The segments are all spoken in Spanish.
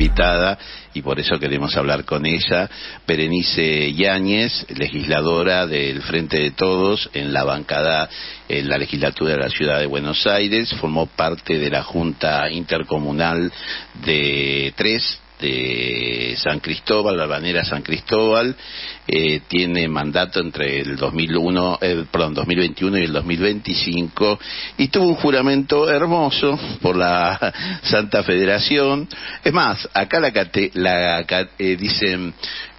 invitada y por eso queremos hablar con ella. Berenice Yáñez, legisladora del Frente de Todos en la bancada en la legislatura de la Ciudad de Buenos Aires, formó parte de la Junta Intercomunal de Tres de San Cristóbal, la banera San Cristóbal, eh, tiene mandato entre el 2001, eh, perdón, 2021 y el 2025 y tuvo un juramento hermoso por la Santa Federación. Es más, acá la, la eh, dicen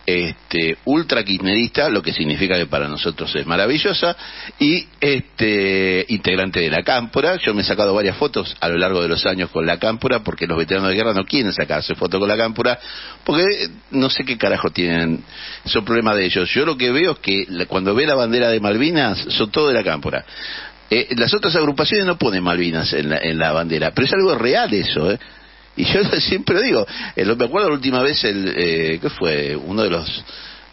este, ultra kirchnerista, lo que significa que para nosotros es maravillosa, y este, integrante de la cámpora. Yo me he sacado varias fotos a lo largo de los años con la cámpora, porque los veteranos de guerra no quieren sacarse fotos con la cámpora, porque no sé qué carajo tienen, son problemas de ellos. Yo lo que veo es que cuando ve la bandera de Malvinas, son todos de la cámpora. Eh, las otras agrupaciones no ponen Malvinas en la, en la bandera, pero es algo real eso, ¿eh? Y yo siempre digo, eh, me acuerdo la última vez, el, eh, ¿qué fue? Uno de los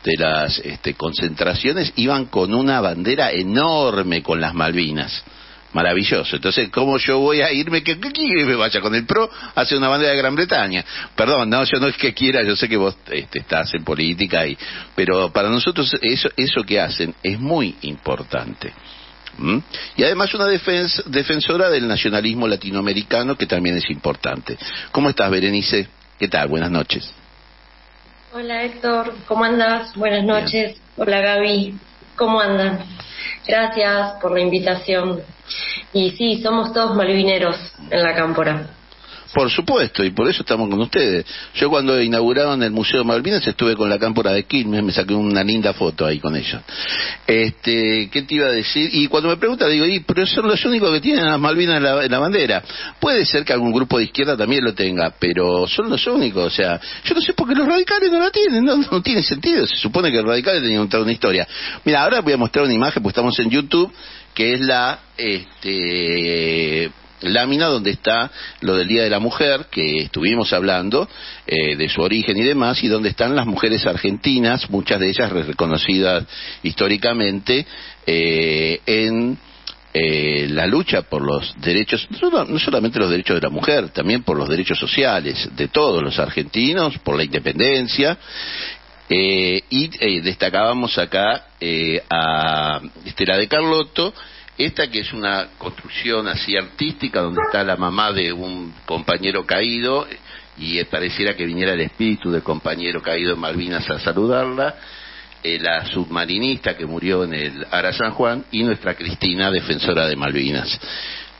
de las este, concentraciones iban con una bandera enorme con las Malvinas. Maravilloso. Entonces, ¿cómo yo voy a irme? ¿Qué, quiere me vaya con el PRO hacia una bandera de Gran Bretaña? Perdón, no, yo no es que quiera, yo sé que vos este, estás en política, y, pero para nosotros eso, eso que hacen es muy importante. ¿Mm? Y además una defensora del nacionalismo latinoamericano que también es importante. ¿Cómo estás, Berenice? ¿Qué tal? Buenas noches. Hola, Héctor. ¿Cómo andas? Buenas noches. Hola, Gaby. ¿Cómo andan? Gracias por la invitación. Y sí, somos todos malvineros en la cámpora. Por supuesto, y por eso estamos con ustedes. Yo cuando inauguraron el Museo de Malvinas estuve con la cámpora de Quilmes, me saqué una linda foto ahí con ella. Este, ¿Qué te iba a decir? Y cuando me pregunta, digo, y, pero son los únicos que tienen las Malvinas en la, bandera. Puede ser que algún grupo de izquierda también lo tenga, pero son los únicos. O sea, yo no sé por qué los radicales no la tienen, no, tiene sentido. Se supone que los radicales tenían una historia. Mira, ahora voy a mostrar una imagen, pues estamos en YouTube, que es la... Este, lámina donde está lo del Día de la Mujer, que estuvimos hablando eh, de su origen y demás, y donde están las mujeres argentinas, muchas de ellas reconocidas históricamente, eh, en eh, la lucha por los derechos, no solamente los derechos de la mujer, también por los derechos sociales de todos los argentinos, por la independencia, y destacábamos acá a Estela de Carlotto, esta que es una construcción así artística donde está la mamá de un compañero caído y pareciera que viniera el espíritu del compañero caído en Malvinas a saludarla, eh, la submarinista que murió en el Ara San Juan y nuestra Cristina, defensora de Malvinas.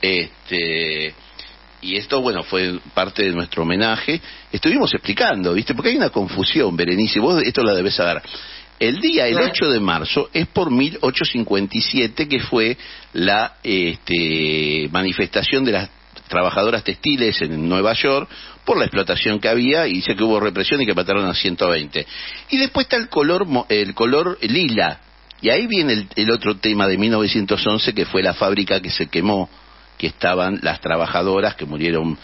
Este, y esto, bueno, fue parte de nuestro homenaje. Estuvimos explicando, ¿viste? Porque hay una confusión, Berenice, vos esto la debes saber. El día, el 8 de marzo, es por 1857 que fue la este, manifestación de las trabajadoras textiles en Nueva York por la explotación que había y dice que hubo represión y que mataron a 120. Y después está el color, el color lila. Y ahí viene el, otro tema de 1911 que fue la fábrica que se quemó, que estaban las trabajadoras, que murieron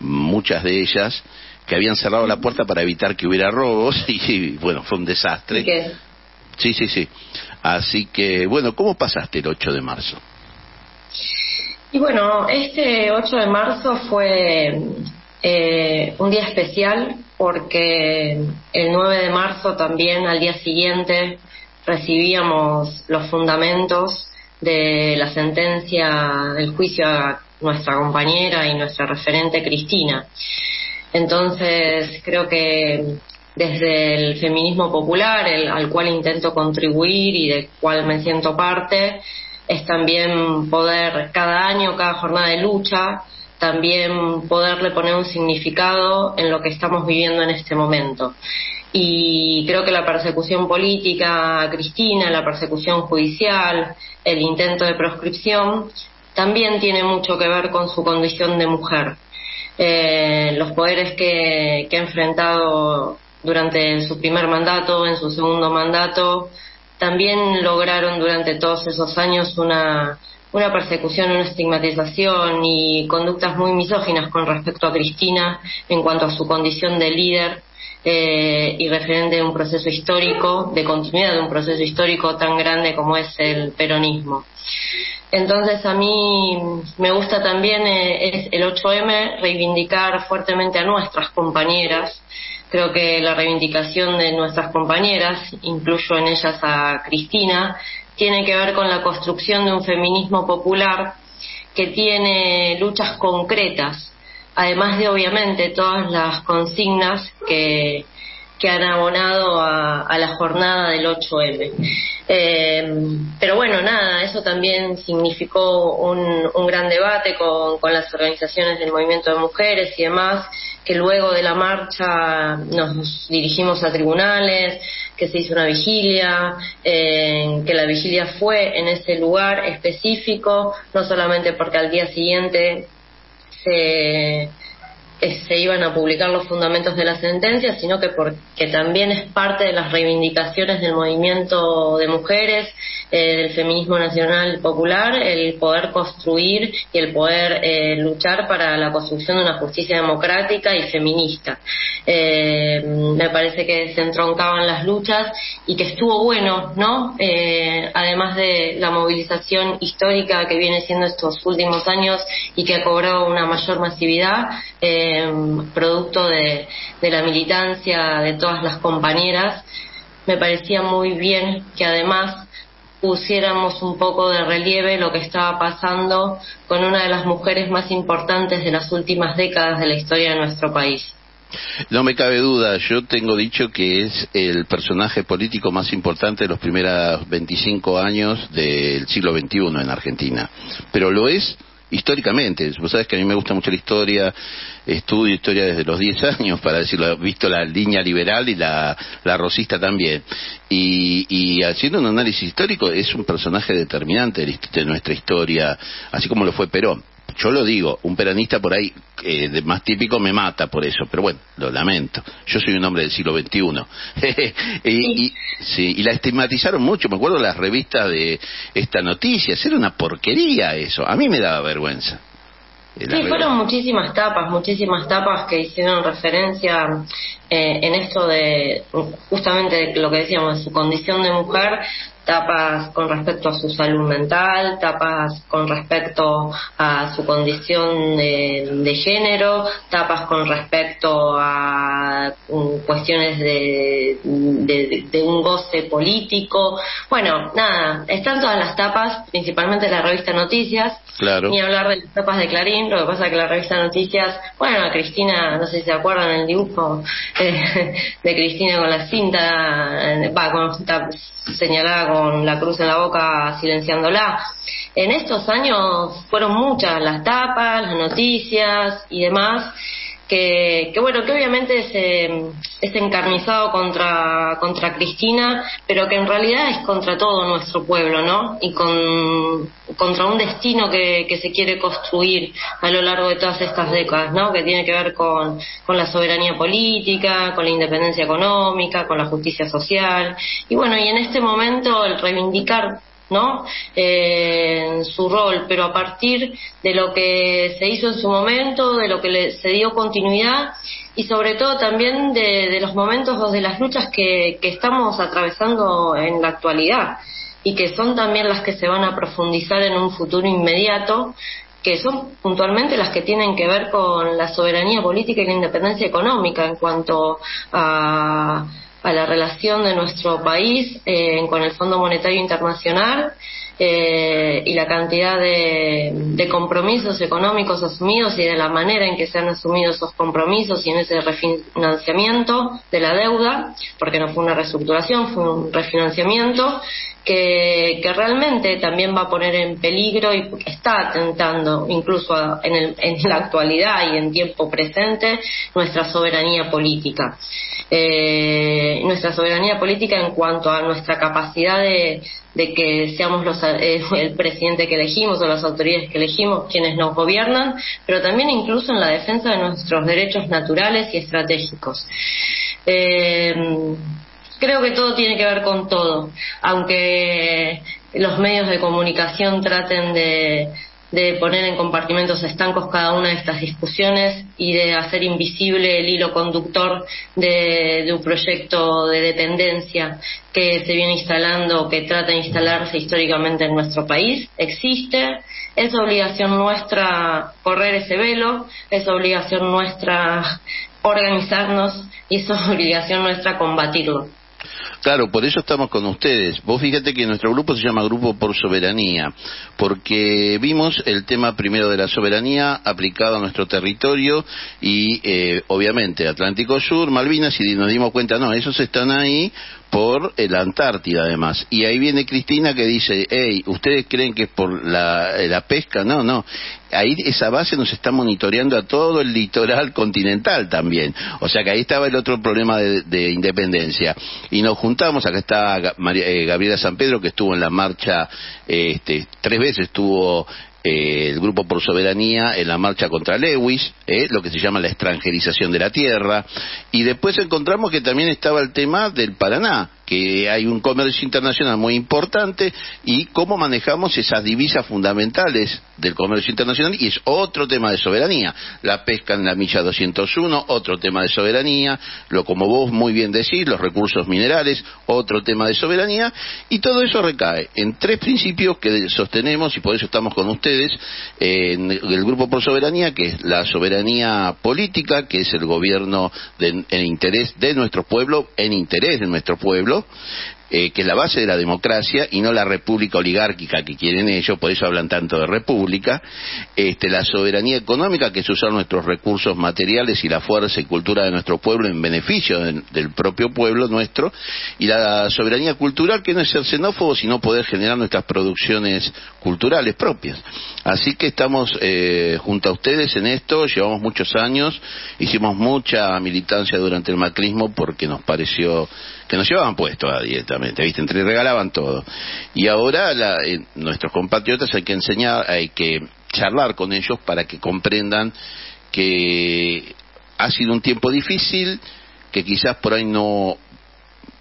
muchas de ellas, que habían cerrado la puerta para evitar que hubiera robos y, bueno, fue un desastre. ¿Qué? Sí, sí, sí. Así que, bueno, ¿cómo pasaste el 8 de marzo? Y bueno, este 8 de marzo fue eh, un día especial porque el 9 de marzo también al día siguiente recibíamos los fundamentos de la sentencia del juicio a nuestra compañera y nuestra referente Cristina. Entonces, creo que desde el feminismo popular, el, al cual intento contribuir y del cual me siento parte, es también poder cada año, cada jornada de lucha, también poderle poner un significado en lo que estamos viviendo en este momento. Y creo que la persecución política Cristina, la persecución judicial, el intento de proscripción, también tiene mucho que ver con su condición de mujer eh, los poderes que, ha enfrentado durante su primer mandato, en su segundo mandato, también lograron durante todos esos años una, una persecución, una estigmatización y conductas muy misóginas con respecto a Cristina en cuanto a su condición de líder eh, y referente de un proceso histórico, de continuidad de un proceso histórico tan grande como es el peronismo. Entonces a mí me gusta también eh, el 8M reivindicar fuertemente a nuestras compañeras. Creo que la reivindicación de nuestras compañeras, incluyo en ellas a Cristina, tiene que ver con la construcción de un feminismo popular que tiene luchas concretas, además de obviamente todas las consignas que, que han abonado a, la jornada del 8M. Eh, pero bueno, nada, eso también significó un, gran debate con, las organizaciones del movimiento de mujeres y demás, que luego de la marcha nos dirigimos a tribunales, que se hizo una vigilia, eh, que la vigilia fue en ese lugar específico, no solamente porque al día siguiente se se iban a publicar los fundamentos de la sentencia, sino que porque también es parte de las reivindicaciones del movimiento de mujeres, eh, del feminismo nacional popular, el poder construir y el poder eh, luchar para la construcción de una justicia democrática y feminista. Eh, me parece que se entroncaban las luchas y que estuvo bueno, ¿no? además de la movilización histórica que viene siendo estos últimos años y que ha cobrado una mayor masividad, producto de, la militancia de todas las compañeras, me parecía muy bien que además pusiéramos un poco de relieve lo que estaba pasando con una de las mujeres más importantes de las últimas décadas de la historia de nuestro país. No me cabe duda, yo tengo dicho que es el personaje político más importante de los primeros 25 años del siglo XXI en Argentina, pero lo es históricamente. Vos sabés que a mí me gusta mucho la historia, estudio historia desde los 10 años, para decirlo, he visto la línea liberal y la, la rosista también. Y, y, haciendo un análisis histórico, es un personaje determinante de nuestra historia, así como lo fue Perón yo lo digo, un peronista por ahí eh, más típico me mata por eso, pero bueno, lo lamento. Yo soy un hombre del siglo XXI. y, y, sí, y la estigmatizaron mucho, me acuerdo de las revistas de esta noticia, era una porquería eso, a mí me daba vergüenza. Sí, fueron muchísimas tapas, muchísimas tapas que hicieron referencia eh, en esto de justamente lo que decíamos, de su condición de mujer, tapas con respecto a su salud mental, tapas con respecto a su condición de, género, tapas con respecto a um, cuestiones de, de, un goce político. Bueno, nada, están todas las tapas, principalmente la revista Noticias, claro. ni hablar de las tapas de Clarín, lo que pasa es que la revista Noticias, bueno, Cristina, no sé si se acuerdan el dibujo de Cristina con la cinta, eh, va, con, señalada con la cruz en la boca silenciándola. En estos años fueron muchas las tapas, las noticias y demás, que, que bueno, que obviamente es, es encarnizado contra, contra Cristina, pero que en realidad es contra todo nuestro pueblo, ¿no? Y con, contra un destino que, que se quiere construir a lo largo de todas estas décadas, ¿no? Que tiene que ver con, con la soberanía política, con la independencia económica, con la justicia social. Y bueno, y en este momento el reivindicar ¿no? Eh, su rol, pero a partir de lo que se hizo en su momento, de lo que le, se dio continuidad y sobre todo también de, los momentos o de las luchas que, que estamos atravesando en la actualidad y que son también las que se van a profundizar en un futuro inmediato que son puntualmente las que tienen que ver con la soberanía política y la independencia económica en cuanto a a la relación de nuestro país eh, con el Fondo Monetario Internacional eh, y la cantidad de, compromisos económicos asumidos y de la manera en que se han asumido esos compromisos y en ese refinanciamiento de la deuda, porque no fue una reestructuración, fue un refinanciamiento que, realmente también va a poner en peligro y está atentando incluso en, en la actualidad y en tiempo presente nuestra soberanía política. Eh, nuestra soberanía política en cuanto a nuestra capacidad de, de que seamos los, eh, el presidente que elegimos o las autoridades que elegimos quienes nos gobiernan, pero también incluso en la defensa de nuestros derechos naturales y estratégicos. Eh, creo que todo tiene que ver con todo, aunque los medios de comunicación traten de, de poner en compartimentos estancos cada una de estas discusiones y de hacer invisible el hilo conductor de, un proyecto de dependencia que se viene instalando, que trata de instalarse históricamente en nuestro país. Existe, es obligación nuestra correr ese velo, es obligación nuestra organizarnos y es obligación nuestra combatirlo. Claro, por eso estamos con ustedes. Vos fíjate que nuestro grupo se llama Grupo por Soberanía, porque vimos el tema primero de la soberanía aplicado a nuestro territorio y eh, obviamente Atlántico Sur, Malvinas, y nos dimos cuenta, no, esos están ahí por la Antártida además. Y ahí viene Cristina que dice, hey, ¿ustedes creen que es por la, la pesca? No, no. Ahí esa base nos está monitoreando a todo el litoral continental también. O sea que ahí estaba el otro problema de, independencia. Y nos juntamos, acá está eh, Gabriela San Pedro que estuvo en la marcha, este, tres veces estuvo eh, el Grupo por Soberanía en la marcha contra Lewis, eh, lo que se llama la extranjerización de la tierra, y después encontramos que también estaba el tema del Paraná, que hay un comercio internacional muy importante y cómo manejamos esas divisas fundamentales del comercio internacional y es otro tema de soberanía. La pesca en la milla 201, otro tema de soberanía, lo como vos muy bien decís, los recursos minerales, otro tema de soberanía y todo eso recae en tres principios que sostenemos y por eso estamos con ustedes en el Grupo por Soberanía, que es la soberanía política, que es el gobierno en interés de nuestro pueblo, en interés de nuestro pueblo, eh, que es la base de la democracia y no la república oligárquica que quieren ellos, por eso hablan tanto de república, este, la soberanía económica, que es usar nuestros recursos materiales y la fuerza y cultura de nuestro pueblo en beneficio del propio pueblo nuestro, y la soberanía cultural, que no es ser xenófobo, sino poder generar nuestras producciones culturales propias. Así que estamos eh, junto a ustedes en esto, llevamos muchos años, hicimos mucha militancia durante el macrismo porque nos pareció que nos llevaban puesto directamente, ¿viste? Entre regalaban todo. Y ahora eh, nuestros compatriotas hay que enseñar, hay que charlar con ellos para que comprendan que ha sido un tiempo difícil, que quizás por ahí no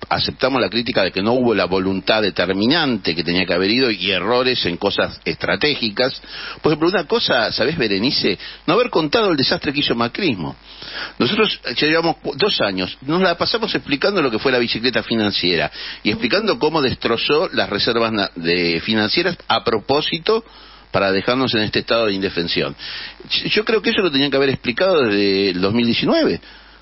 aceptamos la crítica de que no hubo la voluntad determinante que tenía que haber ido y errores en cosas estratégicas. Por ejemplo, una cosa, ¿sabés, Berenice? No haber contado el desastre que hizo Macrismo. Nosotros llevamos dos años, nos la pasamos explicando lo que fue la bicicleta financiera y explicando cómo destrozó las reservas de financieras a propósito para dejarnos en este estado de indefensión. Yo creo que eso lo tenían que haber explicado desde el 2019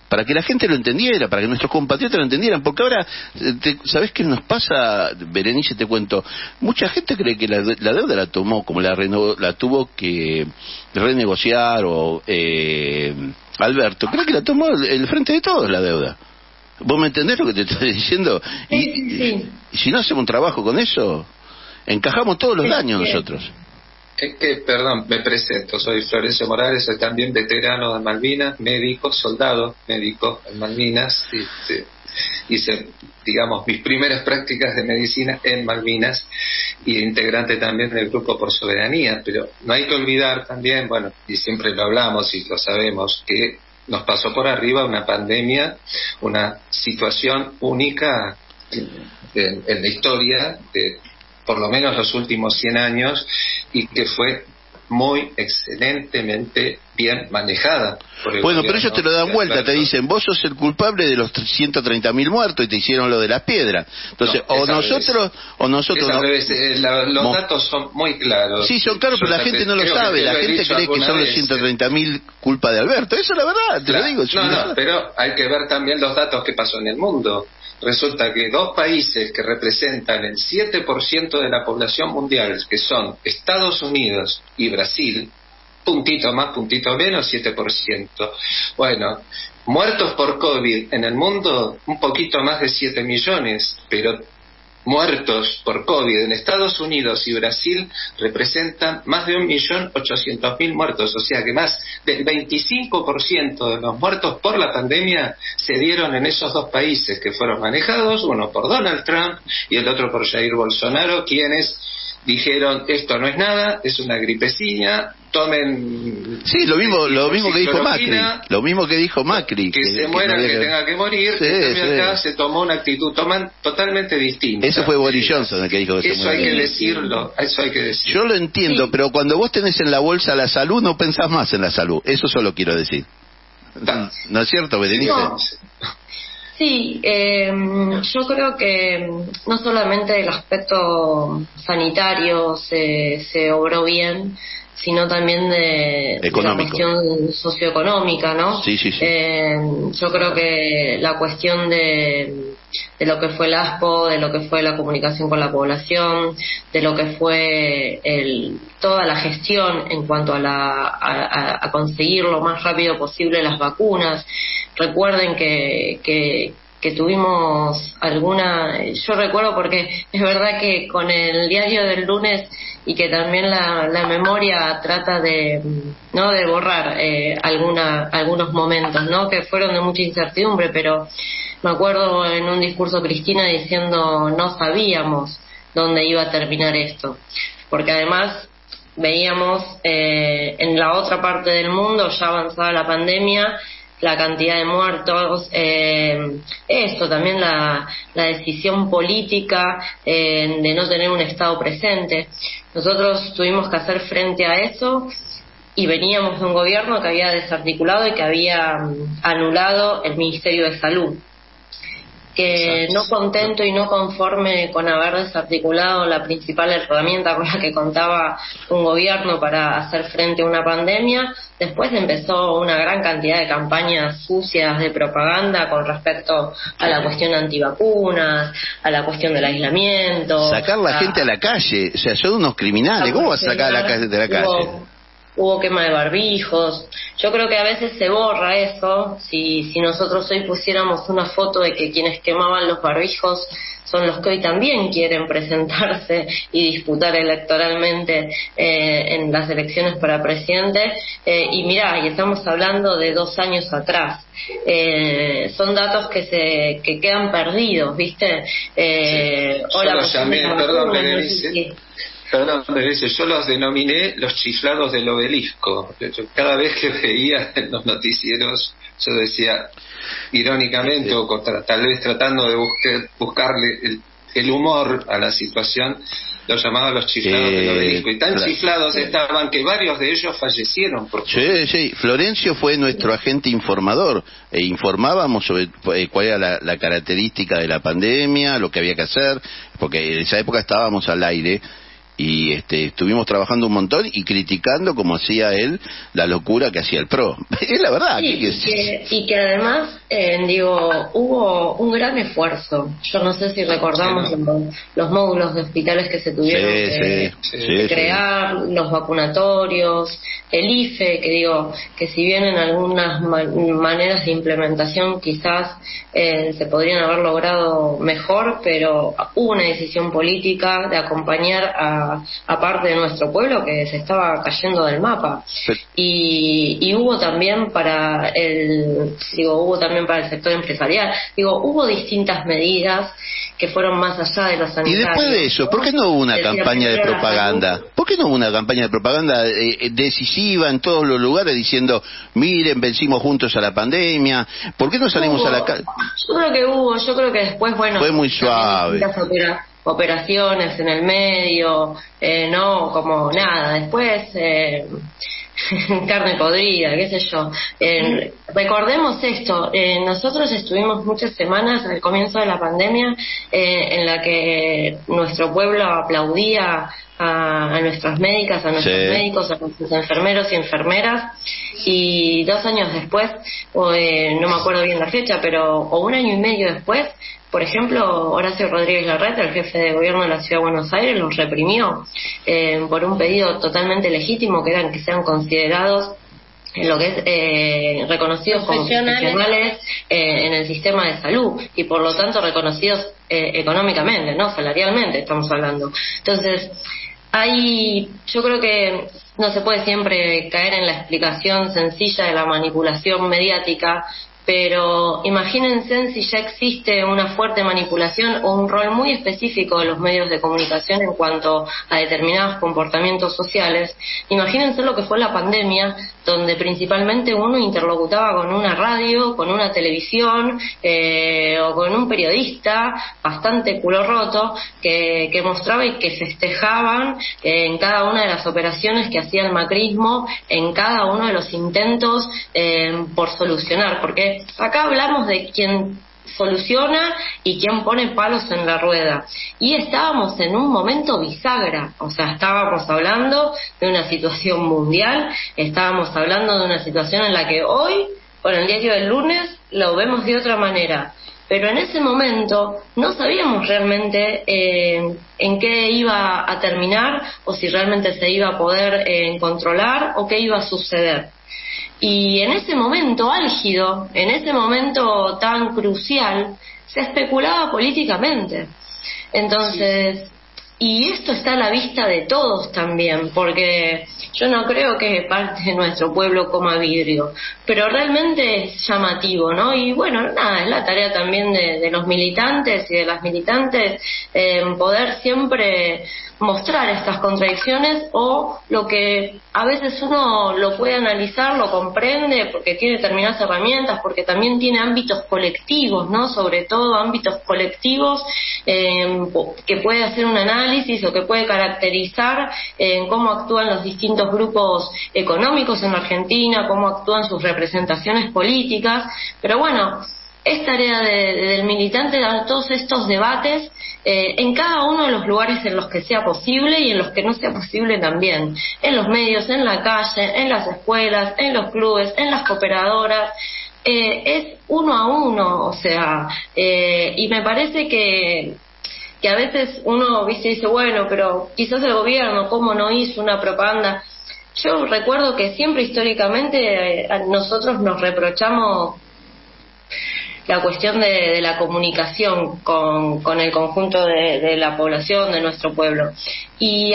para que la gente lo entendiera, para que nuestros compatriotas lo entendieran, porque ahora, eh, ¿sabés qué nos pasa? Berenice, te cuento, mucha gente cree que la, deuda la tomó, como la, la tuvo que renegociar o eh, Alberto, cree que la tomó el, frente de todos la deuda. ¿Vos me entendés lo que te estoy diciendo? Y, si no hacemos un trabajo con eso, encajamos todos los daños nosotros. Es que, perdón, me presento, soy Florencio Morales, soy también veterano de Malvinas, médico, soldado médico en Malvinas, y, este, hice, digamos, mis primeras prácticas de medicina en Malvinas y integrante también del Grupo por Soberanía, pero no hay que olvidar también, bueno, y siempre lo hablamos y lo sabemos, que nos pasó por arriba una pandemia, una situación única en, en la historia de por lo menos los últimos 100 años y que fue muy excelentemente bien manejada. bueno, pero ellos te lo dan vuelta, te dicen, vos sos el culpable de los 130.000 muertos y te hicieron lo de las piedras. Entonces, o, nosotros, o nosotros, no, eh, los datos son muy claros. Sí, son claros, pero la gente no lo sabe. La gente cree que son los 130.000 culpa de Alberto. Eso es la verdad, te lo digo. No, no, pero hay que ver también los datos que pasó en el mundo resulta que dos países que representan el 7% de la población mundial, que son Estados Unidos y Brasil, puntito más, puntito menos, 7%. Bueno, muertos por COVID en el mundo, un poquito más de 7 millones, pero muertos por COVID en Estados Unidos y Brasil representan más de 1.800.000 muertos, o sea que más del 25% de los muertos por la pandemia se dieron en esos dos países que fueron manejados, uno por Donald Trump y el otro por Jair Bolsonaro, quienes dijeron esto no es nada, es una gripecina, tomen sí lo mismo lo mismo que dijo Macri lo mismo que dijo Macri que, se muera que, tenga que morir sí, acá se tomó una actitud toman totalmente distinta. Eso fue Boris Johnson el que dijo que eso hay que decirlo eso hay que decirlo. Yo lo entiendo pero cuando vos tenés en la bolsa la salud no pensás más en la salud. Eso solo quiero decir. ¿no es cierto Berenice? Sí, eh, yo creo que no solamente el aspecto sanitario se, se obró bien, sino también de, la cuestión socioeconómica, ¿no? Sí, sí, sí. Eh, yo creo que la cuestión de, de lo que fue el ASPO, de lo que fue la comunicación con la población, de lo que fue el, toda la gestión en cuanto a, la, a, conseguir lo más rápido posible las vacunas. Recuerden que, que, que tuvimos alguna, yo recuerdo porque es verdad que con el diario del lunes y que también la, la memoria trata de no de borrar eh, alguna, algunos momentos no que fueron de mucha incertidumbre pero me acuerdo en un discurso Cristina diciendo no sabíamos dónde iba a terminar esto porque además veíamos eh, en la otra parte del mundo ya avanzada la pandemia la cantidad de muertos, eh, esto también la, la decisión política eh, de no tener un Estado presente. Nosotros tuvimos que hacer frente a eso y veníamos de un gobierno que había desarticulado y que había mm, anulado el Ministerio de Salud que no contento y no conforme con haber desarticulado la principal herramienta con la que contaba un gobierno para hacer frente a una pandemia, después empezó una gran cantidad de campañas sucias de propaganda con respecto a la cuestión antivacunas, a la cuestión del aislamiento. Sacar la gente a la calle, o sea, son unos criminales, ¿cómo vas a sacar a la calle de la calle? Hubo quema de barbijos. Yo creo que a veces se borra eso. Si, si nosotros hoy pusiéramos una foto de que quienes quemaban los barbijos son los que hoy también quieren presentarse y disputar electoralmente eh, en las elecciones para presidente. Eh, y mira, y estamos hablando de dos años atrás. Eh, son datos que se que quedan perdidos, ¿viste? hola, perdón, Perdón, yo los denominé los chiflados del obelisco. Cada vez que veía en los noticieros, yo decía, irónicamente, o tal vez tratando de buscar, buscarle el, humor a la situación, los llamaba los chiflados del obelisco. Y tan chiflados estaban que varios de ellos fallecieron. Por sí, sí. Florencio fue nuestro agente informador. E informábamos sobre eh, cuál era la característica de la pandemia, lo que había que hacer, porque en esa época estábamos al aire y este, estuvimos trabajando un montón y criticando como hacía él la locura que hacía el PRO. es la verdad. y, que, además, eh, digo, hubo un gran esfuerzo. Yo no sé si recordamos los, módulos de hospitales que se tuvieron que, crear, los vacunatorios, el IFE, que digo, que si bien en algunas maneras de implementación quizás eh, se podrían haber logrado mejor, pero hubo una decisión política de acompañar a a, parte de nuestro pueblo que se estaba cayendo del mapa. Y, hubo también para el, digo, hubo también para el sector empresarial. Digo, hubo distintas medidas que fueron más allá de los sanitarios. Y después de eso, ¿por qué no hubo una campaña de propaganda? ¿Por qué no hubo una campaña de propaganda eh, eh, decisiva en todos los lugares diciendo, miren, vencimos juntos a la pandemia? ¿Por qué no salimos a la calle? Yo creo que hubo, yo creo que después, bueno... Fue muy suave operaciones en el medio, eh, no como nada. Después, eh, carne podrida, qué sé yo. Eh, recordemos esto, eh, nosotros estuvimos muchas semanas al comienzo de la pandemia en la que nuestro pueblo aplaudía a, nuestras médicas, a nuestros médicos, a nuestros enfermeros y enfermeras. Y dos años después, o, no me acuerdo bien la fecha, pero o un año y medio después, por ejemplo, Horacio Rodríguez Larreta, el jefe de gobierno de la Ciudad de Buenos Aires, los reprimió eh, por un pedido totalmente legítimo que eran que sean considerados en lo que es eh, reconocidos como profesionales. eh, en el sistema de salud y por lo tanto reconocidos económicamente, no salarialmente estamos hablando. Entonces, hay, yo creo que no se puede siempre caer en la explicación sencilla de la manipulación mediática pero imagínense si ya existe una fuerte manipulación o un rol muy específico de los medios de comunicación en cuanto a determinados comportamientos sociales. Imagínense lo que fue la pandemia, donde principalmente uno interlocutaba con una radio, con una televisión eh, o con un periodista bastante culo roto que, mostraba y que festejaban en cada una de las operaciones que hacía el macrismo, en cada uno de los intentos eh, por solucionar, porque acá hablamos de quien soluciona y quien pone palos en la rueda. Y estábamos en un momento bisagra, o sea, estábamos hablando de una situación mundial, estábamos hablando de una situación en la que hoy, con el diario del lunes, lo vemos de otra manera. Pero en ese momento no sabíamos realmente eh, en qué iba a terminar o si realmente se iba a poder eh, controlar o qué iba a suceder. Y en ese momento álgido, en ese momento tan crucial, se especulaba políticamente. Entonces, y esto está a la vista de todos también, porque yo no creo que parte de nuestro pueblo coma vidrio, pero realmente es llamativo, ¿no? Y bueno, nada, es la tarea también de, los militantes y de las militantes eh, poder siempre mostrar estas contradicciones o lo que a veces uno lo puede analizar, lo comprende porque tiene determinadas herramientas, porque también tiene ámbitos colectivos, ¿no? Sobre todo ámbitos colectivos eh, que puede hacer un análisis o que puede caracterizar en cómo actúan los distintos grupos económicos en Argentina, cómo actúan sus representaciones políticas, pero bueno, es tarea del militante dar todos estos debates eh, en cada uno de los lugares en los que sea posible y en los que no sea posible también, en los medios, en la calle, en las escuelas, en los clubes, en las cooperadoras. Eh, es uno a uno, o sea, eh, y me parece que, que a veces uno dice, bueno, pero quizás el gobierno, ¿cómo no hizo una propaganda? Yo recuerdo que siempre históricamente nosotros nos reprochamos la cuestión de, la comunicación con, el conjunto de, la población de nuestro pueblo. Y,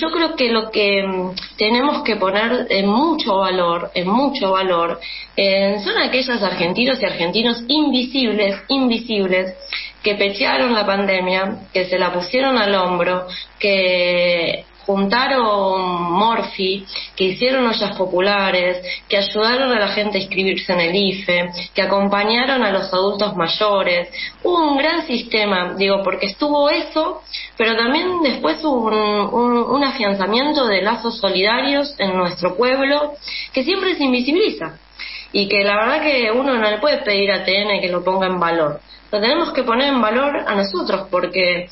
yo creo que lo que mm, tenemos que poner en mucho valor, en mucho valor, eh, son aquellos argentinos y argentinos invisibles, invisibles, que pechearon la pandemia, que se la pusieron al hombro, que juntaron Morphy, que hicieron ollas populares, que ayudaron a la gente a inscribirse en el IFE, que acompañaron a los adultos mayores. Hubo un gran sistema, digo, porque estuvo eso, pero también después hubo un, afianzamiento de lazos solidarios en nuestro pueblo que siempre se invisibiliza y que la verdad que uno no le puede pedir a TN que lo ponga en valor. Lo tenemos que poner en valor a nosotros porque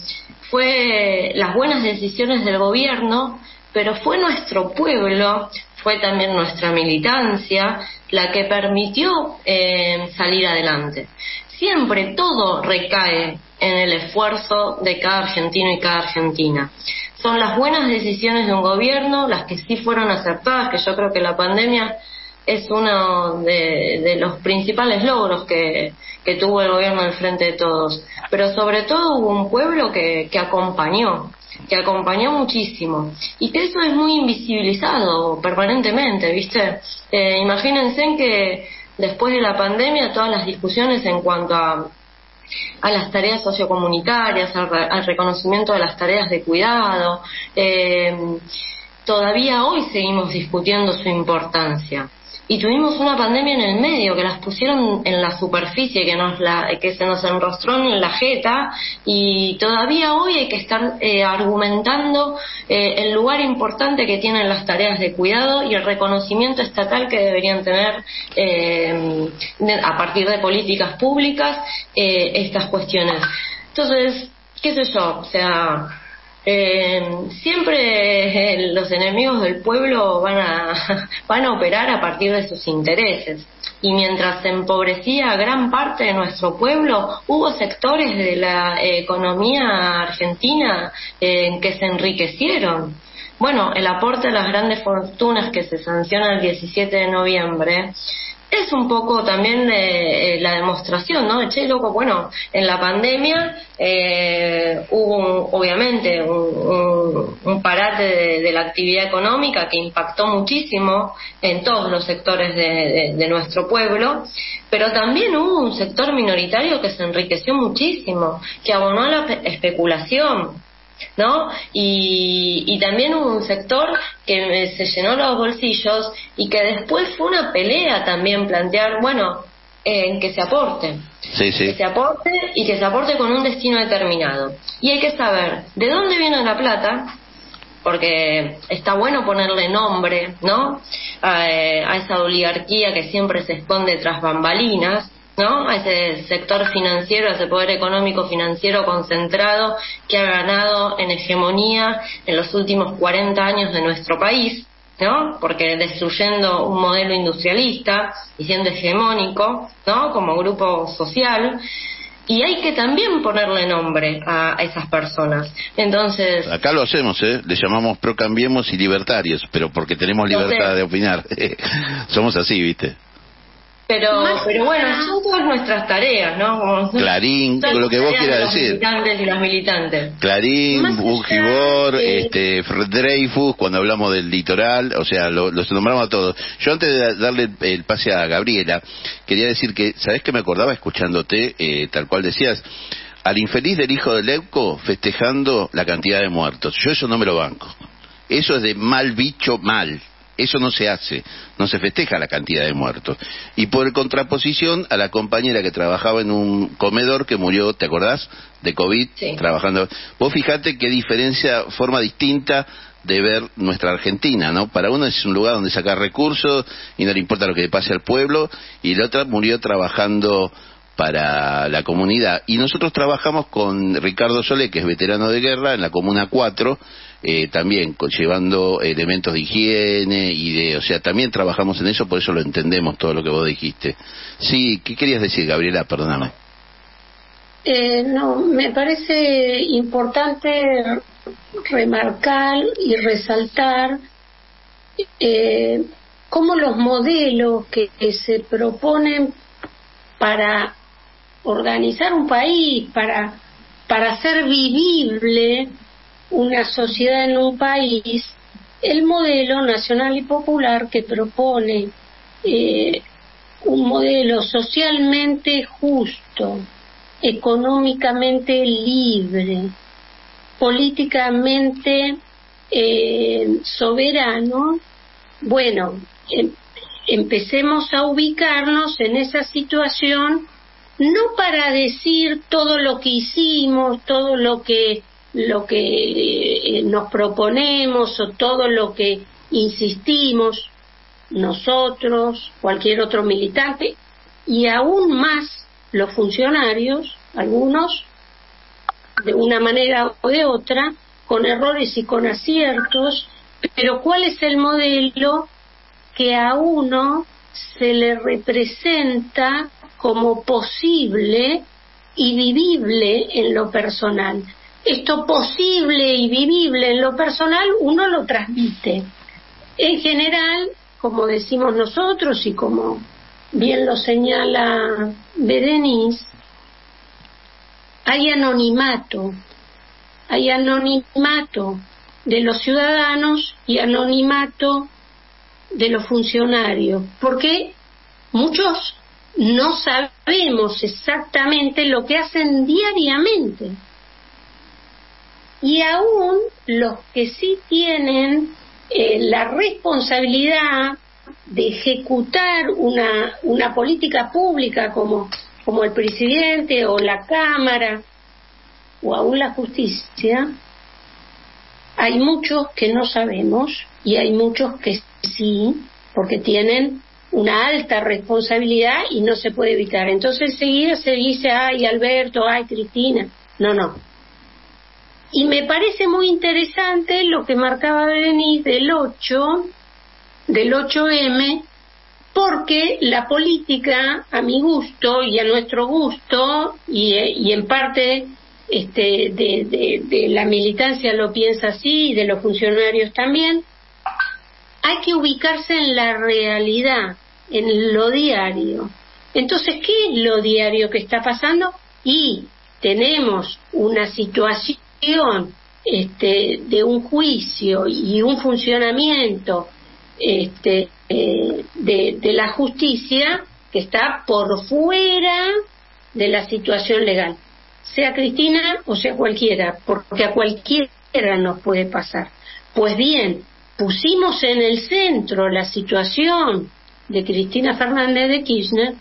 fue las buenas decisiones del gobierno, pero fue nuestro pueblo, fue también nuestra militancia la que permitió eh, salir adelante. Siempre todo recae en el esfuerzo de cada argentino y cada argentina. Son las buenas decisiones de un gobierno, las que sí fueron aceptadas, que yo creo que la pandemia es uno de, los principales logros que, tuvo el gobierno del Frente de Todos. Pero sobre todo hubo un pueblo que, acompañó, que acompañó muchísimo y que eso es muy invisibilizado permanentemente, ¿viste? Eh, imagínense que después de la pandemia todas las discusiones en cuanto a, a las tareas sociocomunitarias, al, reconocimiento de las tareas de cuidado, eh, todavía hoy seguimos discutiendo su importancia. Y tuvimos una pandemia en el medio que las pusieron en la superficie que nos la que se nos enrostró en la jeta y todavía hoy hay que estar eh, argumentando eh, el lugar importante que tienen las tareas de cuidado y el reconocimiento estatal que deberían tener eh, a partir de políticas públicas estas cuestiones. Entonces qué sé yo o sea eh, siempre eh, los enemigos del pueblo van a, van a operar a partir de sus intereses. Y mientras se empobrecía gran parte de nuestro pueblo, hubo sectores de la economía argentina eh, que se enriquecieron. Bueno, el aporte de las grandes fortunas que se sanciona el 17 de noviembre es un poco también eh, eh, la demostración, ¿no? Che, loco, bueno, en la pandemia eh, hubo obviamente un, parate de, la actividad económica que impactó muchísimo en todos los sectores de, nuestro pueblo, pero también hubo un sector minoritario que se enriqueció muchísimo, que abonó a la especulación, ¿no? Y, y, también hubo un sector que se llenó los bolsillos y que después fue una pelea también plantear, bueno, en que se aporte. Sí, sí. Que se aporte y que se aporte con un destino determinado. Y hay que saber de dónde viene la plata, porque está bueno ponerle nombre, ¿no? A, eh, a esa oligarquía que siempre se esconde tras bambalinas ¿no? A ese sector financiero, a ese poder económico financiero concentrado que ha ganado en hegemonía en los últimos 40 años de nuestro país, ¿no? Porque destruyendo un modelo industrialista y siendo hegemónico, ¿no? Como grupo social. Y hay que también ponerle nombre a, esas personas. Entonces. Acá lo hacemos, ¿eh? Le llamamos procambiemos y libertarios, pero porque tenemos libertad de opinar. Somos así, ¿viste? Pero, pero bueno, son todas nuestras tareas, ¿no? Clarín, lo que vos quieras decir. militantes y los militantes. Clarín, Bujibor, este, Dreyfus, cuando hablamos del litoral, o sea, los nombramos a todos. Yo antes de darle el pase a Gabriela, quería decir que, ¿sabés que me acordaba escuchándote, eh, tal cual decías? Al infeliz del hijo de Leuco festejando la cantidad de muertos. Yo eso no me lo banco. Eso es de mal bicho mal. Eso no se hace, no se festeja la cantidad de muertos. Y por contraposición a la compañera que trabajaba en un comedor que murió, ¿te acordás? De COVID, trabajando. Vos fijate qué diferencia, forma distinta de ver nuestra Argentina, ¿no? Para uno es un lugar donde sacar recursos y no le importa lo que le pase al pueblo, y la otra murió trabajando para la comunidad. Y nosotros trabajamos con Ricardo Solé, que es veterano de guerra, en la Comuna 4, eh, también llevando elementos de higiene y de, o sea, también trabajamos en eso, por eso lo entendemos todo lo que vos dijiste. Sí, ¿qué querías decir, Gabriela? Perdóname. Eh, no, me parece importante remarcar y resaltar eh, cómo los modelos que se proponen para organizar un país, para, para hacer vivible una sociedad en un país, el modelo nacional y popular que propone eh, un modelo socialmente justo, económicamente libre, políticamente eh, soberano, bueno, em, empecemos a ubicarnos en esa situación no para decir todo lo que hicimos, todo lo que lo que eh, nos proponemos o todo lo que insistimos nosotros, cualquier otro militante y aún más los funcionarios, algunos de una manera o de otra, con errores y con aciertos, pero ¿cuál es el modelo que a uno se le representa como posible y vivible en lo personal. Esto posible y vivible en lo personal uno lo transmite. En general, como decimos nosotros y como bien lo señala Berenice, hay anonimato, hay anonimato de los ciudadanos y anonimato de los funcionarios, porque muchos no sabemos exactamente lo que hacen diariamente. Y aún los que sí tienen eh, la responsabilidad de ejecutar una, una política pública como, como el presidente o la Cámara o aún la justicia, hay muchos que no sabemos y hay muchos que sí, porque tienen una alta responsabilidad y no se puede evitar. Entonces enseguida se dice, ay Alberto, ay Cristina. No, no. Y me parece muy interesante lo que marcaba Denis del 8, del 8M, porque la política, a mi gusto y a nuestro gusto, y, y en parte este, de, de, de la militancia lo piensa así, y de los funcionarios también, hay que ubicarse en la realidad en lo diario. Entonces, ¿qué es lo diario que está pasando? Y tenemos una situación este, de un juicio y un funcionamiento este, eh, de, de la justicia que está por fuera de la situación legal, sea Cristina o sea cualquiera, porque a cualquiera nos puede pasar. Pues bien, pusimos en el centro la situación de Cristina Fernández de Kirchner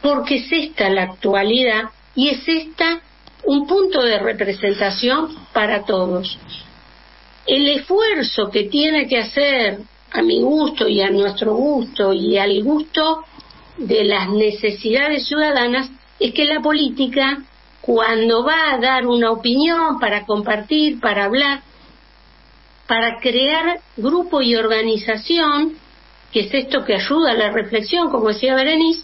porque es esta la actualidad y es esta un punto de representación para todos. El esfuerzo que tiene que hacer a mi gusto y a nuestro gusto y al gusto de las necesidades ciudadanas es que la política, cuando va a dar una opinión para compartir, para hablar, para crear grupo y organización, que es esto que ayuda a la reflexión, como decía Berenice,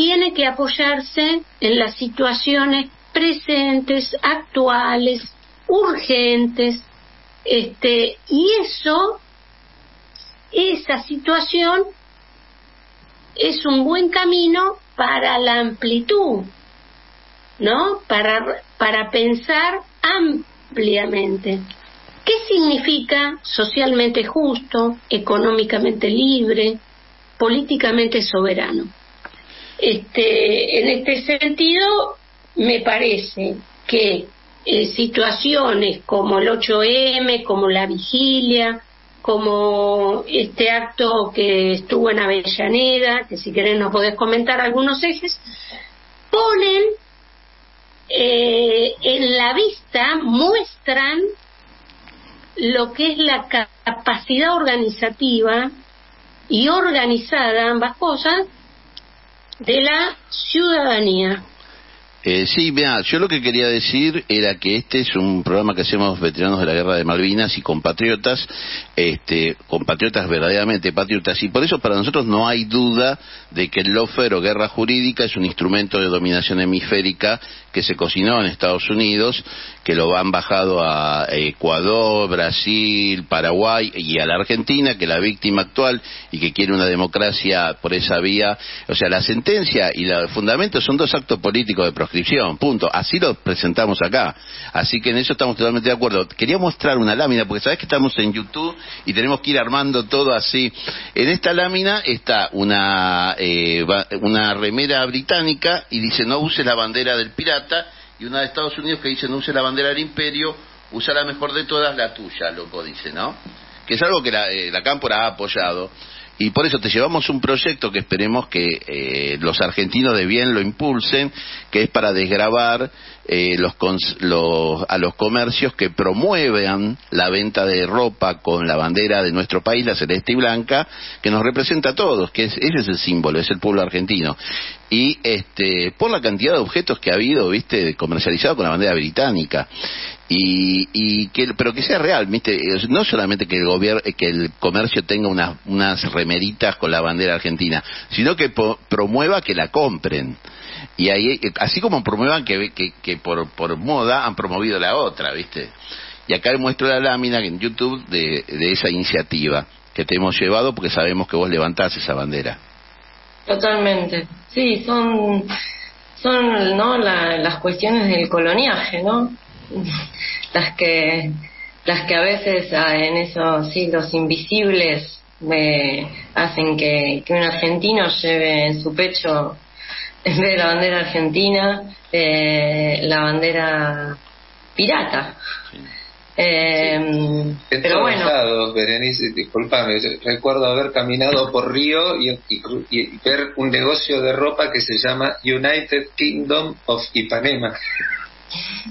tiene que apoyarse en las situaciones presentes, actuales, urgentes, este, y eso, esa situación es un buen camino para la amplitud, ¿no? Para, para pensar ampliamente. ¿Qué significa socialmente justo, económicamente libre, políticamente soberano? Este, en este sentido, me parece que eh, situaciones como el 8M, como la vigilia, como este acto que estuvo en Avellaneda, que si querés nos podés comentar algunos ejes, ponen eh, en la vista, muestran lo que es la capacidad organizativa y organizada, ambas cosas, de la ciudadanía. Eh, sí, mira, yo lo que quería decir era que este es un programa que hacemos veteranos de la guerra de Malvinas y compatriotas, este, compatriotas verdaderamente patriotas, y por eso para nosotros no hay duda de que el lofer o guerra jurídica es un instrumento de dominación hemisférica que se cocinó en Estados Unidos, que lo han bajado a Ecuador, Brasil, Paraguay y a la Argentina, que la víctima actual y que quiere una democracia por esa vía, o sea, la sentencia y el fundamento son dos actos políticos de proscripción, punto. Así lo presentamos acá. Así que en eso estamos totalmente de acuerdo. Quería mostrar una lámina, porque sabes que estamos en YouTube y tenemos que ir armando todo así. En esta lámina está una, eh, una remera británica y dice no use la bandera del pirata y una de Estados Unidos que dice no use la bandera del imperio, usa la mejor de todas, la tuya, loco, dice, ¿no? Que es algo que la, eh, la Cámpora ha apoyado. Y por eso te llevamos un proyecto que esperemos que eh, los argentinos de bien lo impulsen, que es para desgravar eh, los, a los comercios que promuevan la venta de ropa con la bandera de nuestro país, la celeste y blanca, que nos representa a todos, que ese es el símbolo, es el pueblo argentino. Y este, por la cantidad de objetos que ha habido, viste, comercializados con la bandera británica. Y, y que pero que sea real ¿viste? no solamente que el gobierno que el comercio tenga unas unas remeritas con la bandera argentina sino que promueva que la compren. Y ahí así como promuevan que, que, que por, por moda han promovido la otra viste. Y acá muestro la lámina en YouTube de, de esa iniciativa que te hemos llevado porque sabemos que vos levantás esa bandera. Totalmente sí son son no las cuestiones del coloniaje no las que las que a veces ah, en esos siglos invisibles me hacen que, un argentino lleve en su pecho en vez de la bandera argentina eh, la bandera pirata. Eh, pero bueno. Berenice, disculpame, recuerdo haber caminado por Río y, y, ver un negocio de ropa que se llama United Kingdom of Ipanema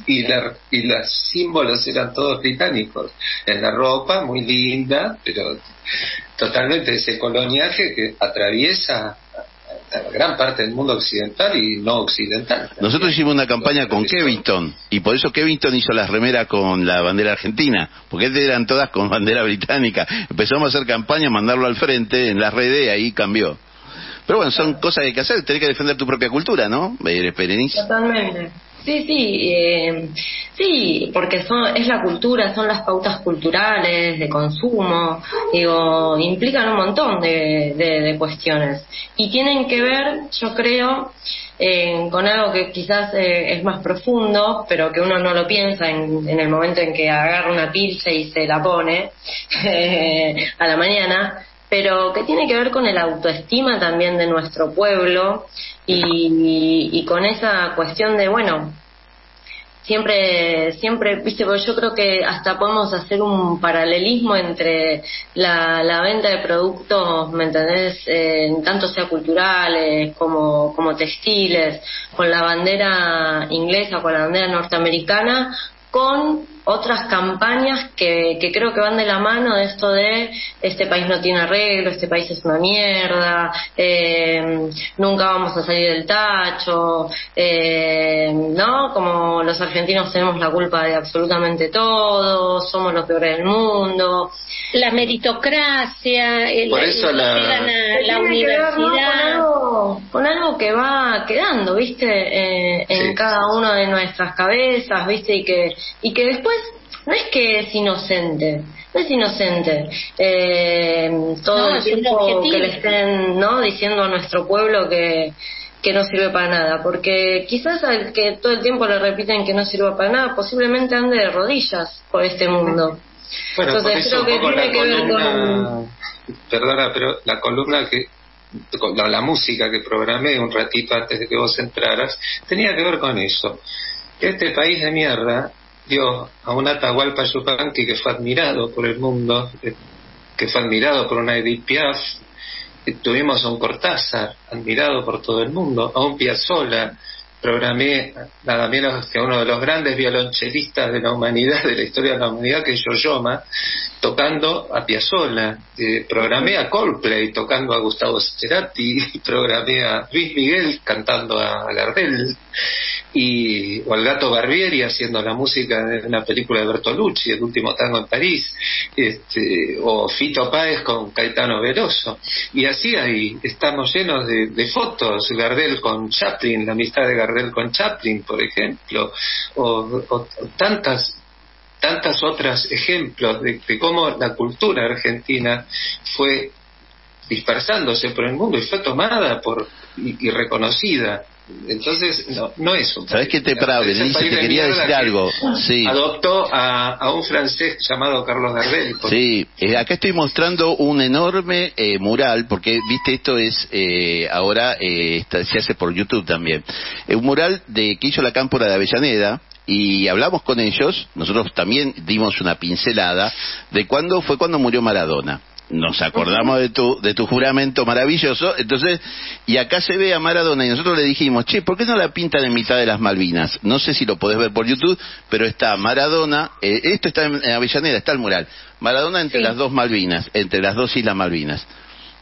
y, la, y los símbolos eran todos británicos. En la ropa, muy linda, pero totalmente ese coloniaje que atraviesa gran parte del mundo occidental y no occidental. Nosotros hicimos una campaña con Kevington y por eso Kevington hizo las remeras con la bandera argentina, porque eran todas con bandera británica. Empezamos a hacer campaña, mandarlo al frente en las redes y ahí cambió. Pero bueno, son cosas que hay que hacer, tenés que defender tu propia cultura, ¿no? Totalmente. Sí, sí, eh, sí, porque son, es la cultura, son las pautas culturales de consumo, digo, implican un montón de, de, cuestiones. Y tienen que ver, yo creo, con algo que quizás eh, es más profundo, pero que uno no lo piensa en, en el momento en que agarra una pilcha y se la pone a la mañana, pero que tiene que ver con el autoestima también de nuestro pueblo y, con esa cuestión de, bueno, siempre, siempre, viste, porque yo creo que hasta podemos hacer un paralelismo entre la, la venta de productos, ¿me entendés? Eh, tanto sea culturales como, como textiles, con la bandera inglesa, con la bandera norteamericana, con otras campañas que, que, creo que van de la mano de esto de este país no tiene arreglo, este país es una mierda, eh, nunca vamos a salir del tacho, eh, ¿no? Como los argentinos tenemos la culpa de absolutamente todo, somos los peores del mundo. La meritocracia, el, Por eso la, la, universidad. Con algo, que va quedando, ¿viste? Eh, en cada una de nuestras cabezas, ¿viste? Y que, y que después no es que es inocente, no es inocente. Eh, todo el tiempo que le estén no diciendo a nuestro pueblo que, que no sirve para nada, porque quizás al que todo el tiempo le repiten que no sirve para nada, posiblemente ande de rodillas por este mundo. Entonces creo que tiene que ver con... Perdona, pero la columna que la, la, música que programé un ratito antes de que vos entraras tenía que ver con eso. Este país de mierda dio a un Atahualpa Yupanqui que fue admirado por el mundo, eh, que fue admirado por una Edith Piaf, tuvimos a un Cortázar, admirado por todo el mundo, a un Piazzolla, programé nada menos que uno de los grandes violonchelistas de la humanidad, de la historia de la humanidad, que es Yoyoma, tocando a Piazzolla, eh, programé a Coldplay tocando a Gustavo Cerati, programé a Luis Miguel cantando a Gardel, y, o al gato Barbieri haciendo la música de una película de Bertolucci, El último tango en París, este, o Fito Páez con Caetano Veloso. Y así ahí estamos llenos de, fotos, Gardel con Chaplin, la amistad de Gardel con Chaplin, por ejemplo, o, tantas tantas otras ejemplos de cómo la cultura argentina fue dispersándose por el mundo y fue tomada por y reconocida entonces, no, no es un ¿Sabes qué te prabe? te quería decir algo. Sí. Adoptó a, un francés llamado Carlos Gardel. Sí, eh, acá estoy mostrando un enorme eh, mural, porque, viste, esto es, eh, ahora se hace por YouTube también. un mural de que hizo la cámpora de Avellaneda, y hablamos con ellos, nosotros también dimos una pincelada de cuándo fue cuando murió Maradona nos acordamos de tu, de tu juramento maravilloso, entonces, y acá se ve a Maradona y nosotros le dijimos, che, ¿por qué no la pintan en mitad de las Malvinas? No sé si lo podés ver por YouTube, pero está Maradona, eh, esto está en, Avellaneda, está el mural, Maradona entre las dos Malvinas, entre las dos Islas Malvinas.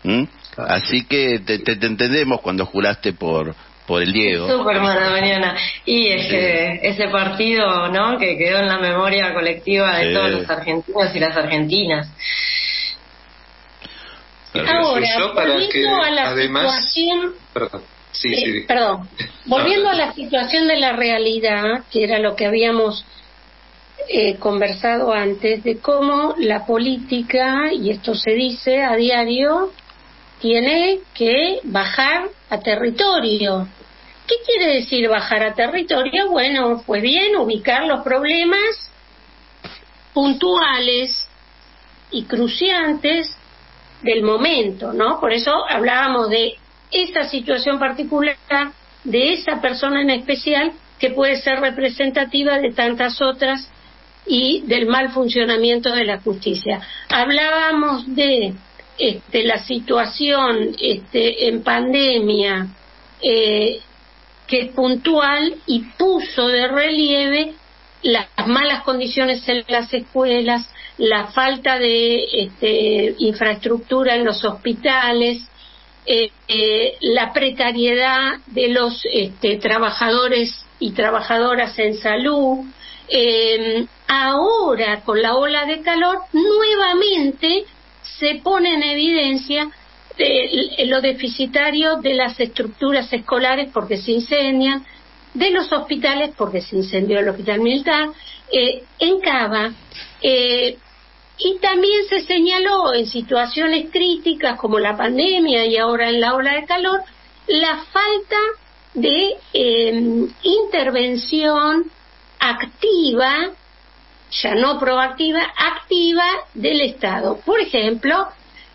¿Mm? Así que te, te, entendemos cuando juraste por, por el Diego. Súper maradoniana. Y ese, ese partido, ¿no? Que quedó en la memoria colectiva de todos los argentinos y las argentinas. Ahora, volviendo a la situación... Eh, perdón, volviendo a la situación de la realidad, que era lo que habíamos eh, conversado antes, de cómo la política, y esto se dice a diario, tiene que bajar a territorio. ¿Qué quiere decir bajar a territorio? Bueno, pues bien, ubicar los problemas puntuales y cruciantes del momento, ¿no? Por eso hablábamos de esa situación particular, de esa persona en especial, que puede ser representativa de tantas otras y del mal funcionamiento de la justicia. Hablábamos de este, la situación este, en pandemia eh, que es puntual y puso de relieve las malas condiciones en las escuelas, la falta de este, infraestructura en los hospitales, eh, eh, la precariedad de los este, trabajadores y trabajadoras en salud. Eh, ahora, con la ola de calor, nuevamente se pone en evidencia lo deficitario de las estructuras escolares porque se incendian, de los hospitales, porque se incendió el hospital militar, eh, en Cava, eh, y también se señaló en situaciones críticas como la pandemia y ahora en la ola de calor, la falta de em, intervención activa, ya no proactiva, activa del Estado. Por ejemplo,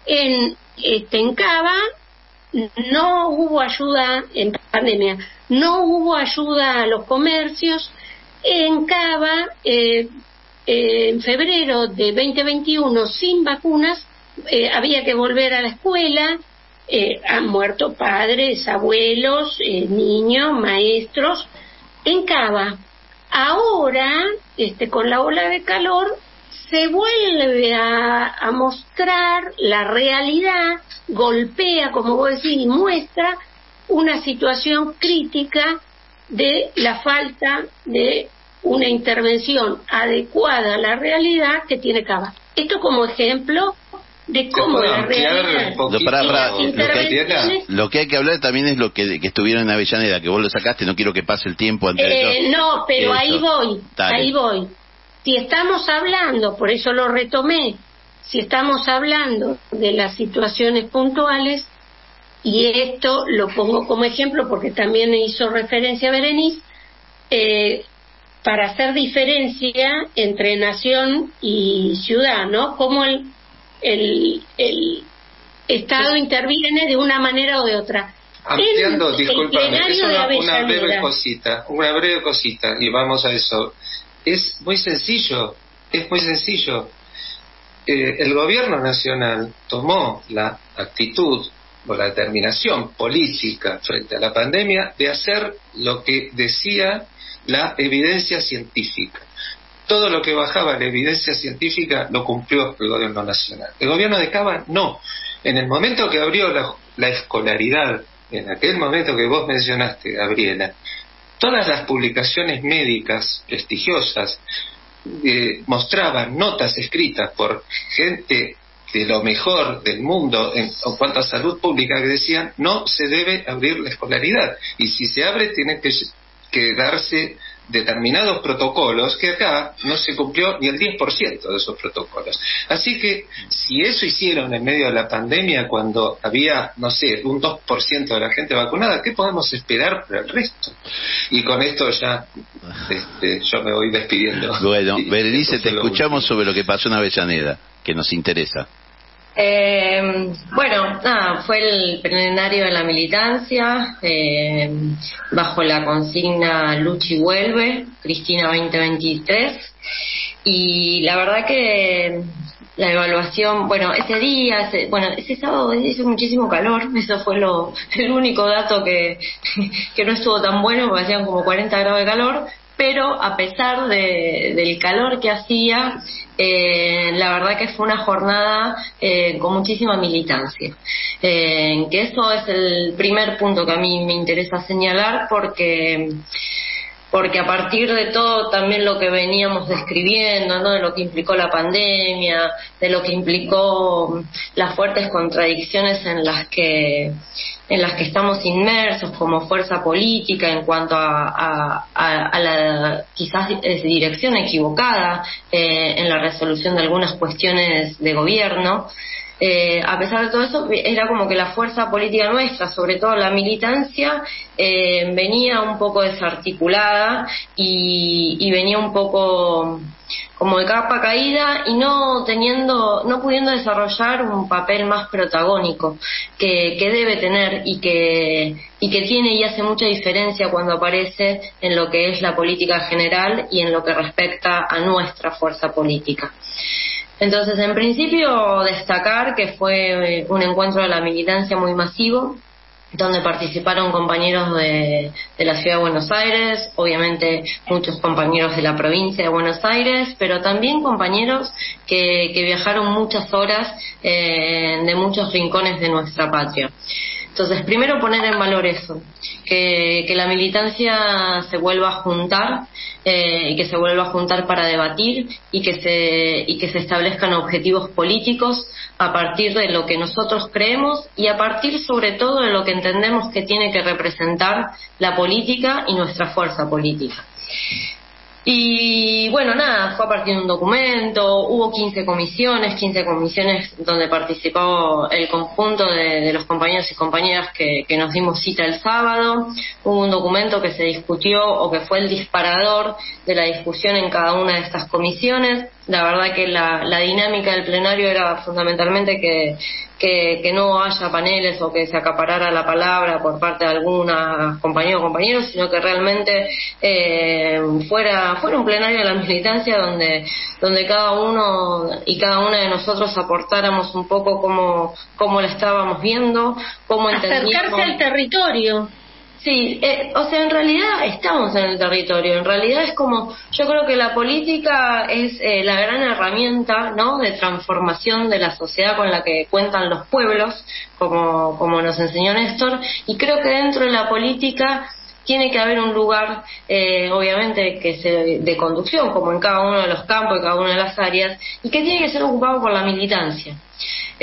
en, este, en Cava no hubo ayuda en pandemia, no hubo ayuda a los comercios. En Cava, eh, en febrero de 2021, sin vacunas, eh, había que volver a la escuela, eh, han muerto padres, abuelos, niños, maestros, en Cava. Ahora, este, con la ola de calor, se vuelve a, mostrar la realidad, golpea, como vos decís, y muestra una situación crítica de la falta de una intervención adecuada a la realidad que tiene Cava. Esto como ejemplo de cómo la realidad lo, que hay, que hablar también es lo que, estuvieron en Avellaneda, que vos lo sacaste, no quiero que pase el tiempo antes eh, No, pero ahí voy, ahí voy. Si estamos hablando, por eso lo retomé, si estamos hablando de las situaciones puntuales, y esto lo pongo como ejemplo porque también hizo referencia a Berenice, eh, para hacer diferencia entre nación y ciudad, ¿no? Cómo el, el, el Estado interviene de una manera o de otra. Ampliando, disculpame, es una, una breve cosita, una breve cosita, y vamos a eso es muy sencillo, es muy sencillo. Eh, el gobierno nacional tomó la actitud o la determinación política frente a la pandemia de hacer lo que decía la evidencia científica. Todo lo que bajaba la evidencia científica lo cumplió el gobierno nacional. El gobierno de Cava no. En el momento que abrió la, la escolaridad, en aquel momento que vos mencionaste, Gabriela, todas las publicaciones médicas prestigiosas eh, mostraban notas escritas por gente de lo mejor del mundo en, cuanto a salud pública que decían no se debe abrir la escolaridad y si se abre tiene que, que darse determinados protocolos que acá no se cumplió ni el 10% de esos protocolos. Así que si eso hicieron en medio de la pandemia cuando había, no sé, un 2% de la gente vacunada, ¿qué podemos esperar para el resto? Y con esto ya este, yo me voy despidiendo. Bueno, Berenice, te escuchamos sobre lo que pasó en Avellaneda, que nos interesa. Eh, bueno, nada, fue el plenario de la militancia, eh, bajo la consigna Luchi vuelve, Cristina 2023, y la verdad que la evaluación, bueno, ese día, bueno, ese sábado hizo muchísimo calor, eso fue lo, el único dato que, que no estuvo tan bueno, porque hacían como 40 grados de calor, pero a pesar de, del calor que hacía, eh, la verdad que fue una jornada eh, con muchísima militancia. Eh, que eso es el primer punto que a mí me interesa señalar porque porque a partir de todo también lo que veníamos describiendo, ¿no? de lo que implicó la pandemia, de lo que implicó las fuertes contradicciones en las que en las que estamos inmersos como fuerza política en cuanto a, a, la quizás dirección equivocada eh, en la resolución de algunas cuestiones de gobierno. Eh, a pesar de todo eso, era como que la fuerza política nuestra, sobre todo la militancia, eh, venía un poco desarticulada y, venía un poco como de capa caída y no teniendo, no pudiendo desarrollar un papel más protagónico que, que debe tener y que, y que tiene y hace mucha diferencia cuando aparece en lo que es la política general y en lo que respecta a nuestra fuerza política. Entonces, en principio, destacar que fue eh, un encuentro de la militancia muy masivo, donde participaron compañeros de, la ciudad de Buenos Aires, obviamente muchos compañeros de la provincia de Buenos Aires, pero también compañeros que, viajaron muchas horas eh, de muchos rincones de nuestra patria. Entonces, primero poner en valor eso, que, la militancia se vuelva a juntar eh, y que se vuelva a juntar para debatir y que se y que se establezcan objetivos políticos a partir de lo que nosotros creemos y a partir sobre todo de lo que entendemos que tiene que representar la política y nuestra fuerza política. Y bueno, nada, fue a partir de un documento, hubo 15 comisiones, 15 comisiones donde participó el conjunto de, los compañeros y compañeras que, nos dimos cita el sábado, hubo un documento que se discutió o que fue el disparador de la discusión en cada una de estas comisiones. La verdad que la, la dinámica del plenario era fundamentalmente que que, no haya paneles o que se acaparara la palabra por parte de alguna compañero o compañeros, sino que realmente eh, fuera, fuera un plenario de la militancia donde, donde cada uno y cada una de nosotros aportáramos un poco cómo, cómo la estábamos viendo, cómo entendíamos. Acercarse al territorio. Sí, eh, o sea, en realidad estamos en el territorio. En realidad es como, yo creo que la política es eh, la gran herramienta, ¿no? De transformación de la sociedad con la que cuentan los pueblos, como, como nos enseñó Néstor. Y creo que dentro de la política tiene que haber un lugar, eh, obviamente, que se, de conducción, como en cada uno de los campos, y cada una de las áreas, y que tiene que ser ocupado por la militancia.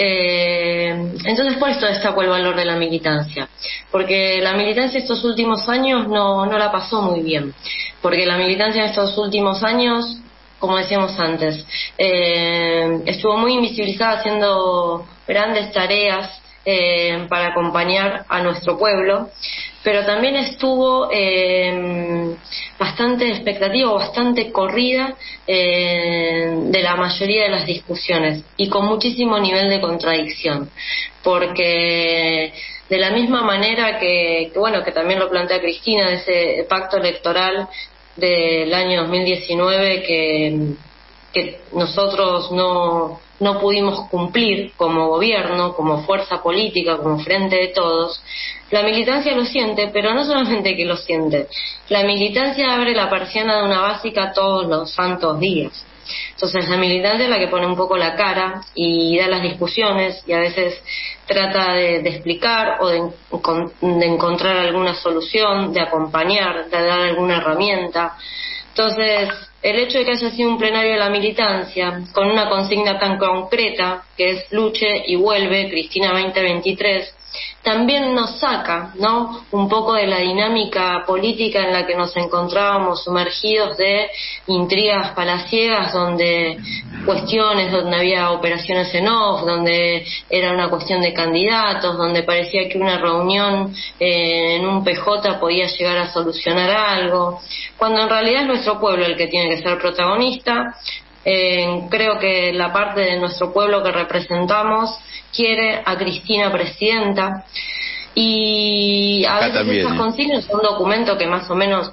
Eh, entonces, por esto destaco el valor de la militancia, porque la militancia estos últimos años no, no la pasó muy bien, porque la militancia en estos últimos años, como decíamos antes, eh, estuvo muy invisibilizada haciendo grandes tareas eh, para acompañar a nuestro pueblo, pero también estuvo eh, bastante expectativa, bastante corrida eh, de la mayoría de las discusiones y con muchísimo nivel de contradicción, porque de la misma manera que, que bueno, que también lo plantea Cristina, de ese pacto electoral del año 2019 que, que nosotros no no pudimos cumplir como gobierno, como fuerza política, como frente de todos, la militancia lo siente, pero no solamente que lo siente, la militancia abre la persiana de una básica todos los santos días. Entonces la militancia es la que pone un poco la cara y da las discusiones y a veces trata de, explicar o de, de encontrar alguna solución, de acompañar, de dar alguna herramienta. Entonces, el hecho de que haya sido un plenario de la militancia con una consigna tan concreta que es luche y vuelve Cristina 2023 también nos saca, ¿no? Un poco de la dinámica política en la que nos encontrábamos sumergidos de intrigas palaciegas, donde cuestiones, donde había operaciones en off, donde era una cuestión de candidatos, donde parecía que una reunión eh, en un PJ podía llegar a solucionar algo, cuando en realidad es nuestro pueblo el que tiene que ser protagonista. Eh, creo que la parte de nuestro pueblo que representamos quiere a Cristina presidenta. Y a veces esas consignas son un documento que más o menos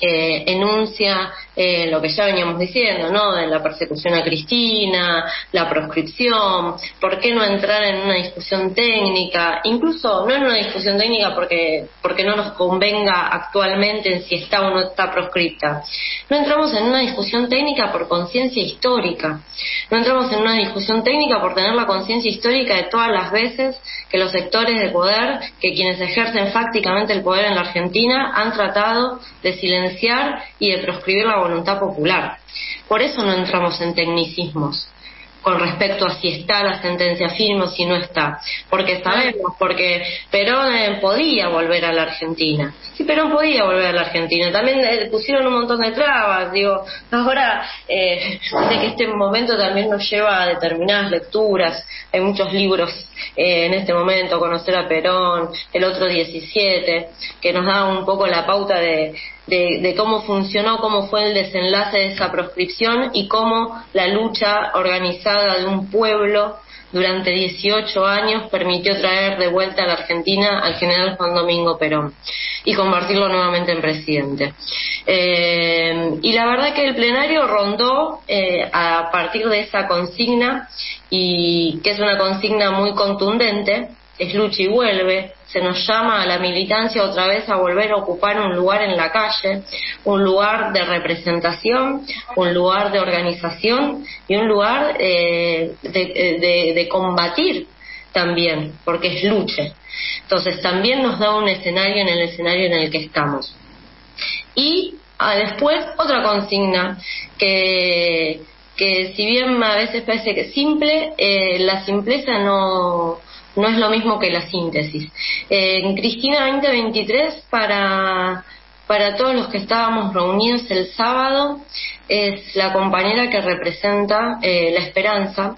eh, enuncia eh, lo que ya veníamos diciendo, ¿no? De la persecución a Cristina, la proscripción, ¿por qué no entrar en una discusión técnica? Incluso no en una discusión técnica porque, porque no nos convenga actualmente en si está o no está proscripta. No entramos en una discusión técnica por conciencia histórica. No entramos en una discusión técnica por tener la conciencia histórica de todas las veces que los sectores de poder, que quienes ejercen fácticamente el poder en la Argentina, han tratado de silenciar y de proscribir la voluntad popular. Por eso no entramos en tecnicismos con respecto a si está la sentencia firme o si no está. Porque sabemos, porque Perón eh, podía volver a la Argentina. Sí, Perón podía volver a la Argentina. También eh, pusieron un montón de trabas. Digo, ahora, eh, que este momento también nos lleva a determinadas lecturas. Hay muchos libros eh, en este momento, Conocer a Perón, el otro 17, que nos da un poco la pauta de, de, cómo funcionó, cómo fue el desenlace de esa proscripción y cómo la lucha organizada de un pueblo durante 18 años permitió traer de vuelta a la Argentina al general Juan Domingo Perón y convertirlo nuevamente en presidente. Eh, y la verdad que el plenario rondó eh, a partir de esa consigna y que es una consigna muy contundente, es lucha y vuelve, se nos llama a la militancia otra vez a volver a ocupar un lugar en la calle, un lugar de representación, un lugar de organización y un lugar eh, de, combatir también, porque es lucha. Entonces también nos da un escenario en el escenario en el que estamos. Y ah, después otra consigna que, que si bien a veces parece que simple, eh, la simpleza no, no es lo mismo que la síntesis. en Cristina 2023, para, para todos los que estábamos reunidos el sábado, es la compañera que representa eh, la esperanza,